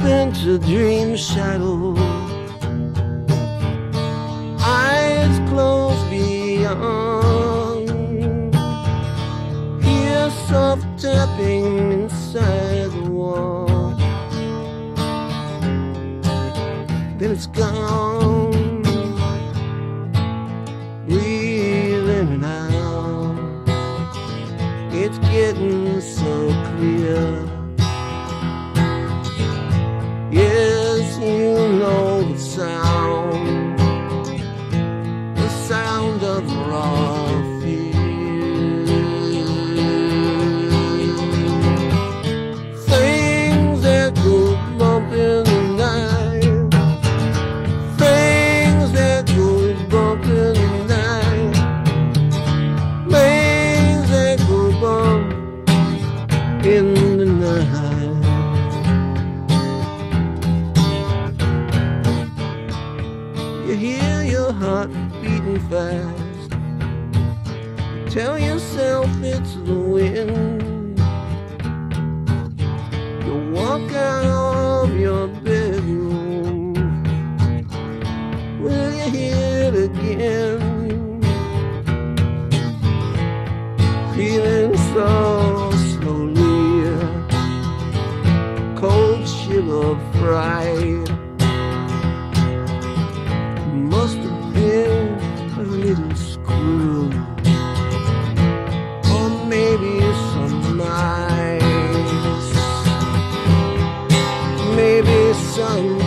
into dream shadow. Eyes closed beyond. Hear soft tapping inside the wall. Then it's gone. Breathe Yes, hear your heart beating fast. You tell yourself it's the wind. You walk out of your bedroom. Will you hear it again? Feeling so slowly, cold chill of fright maybe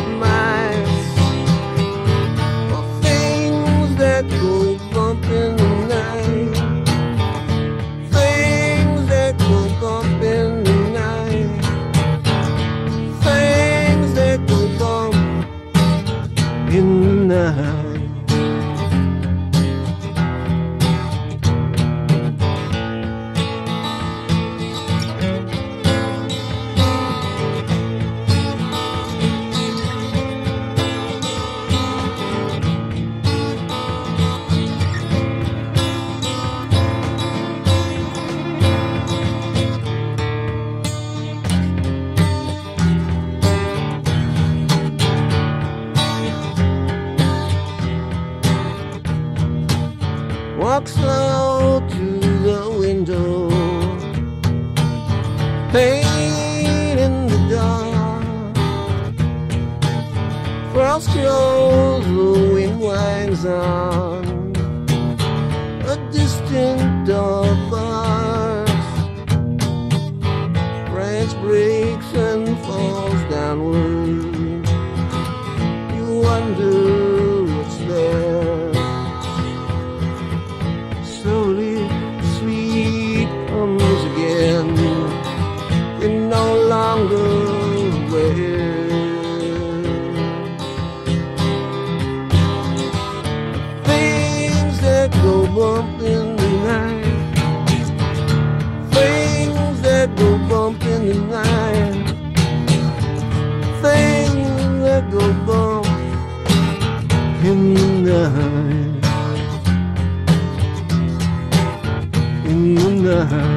Walk slow to the window. Pane in the dark. Frost grows, the wind winds on. A distant dog night. in the night.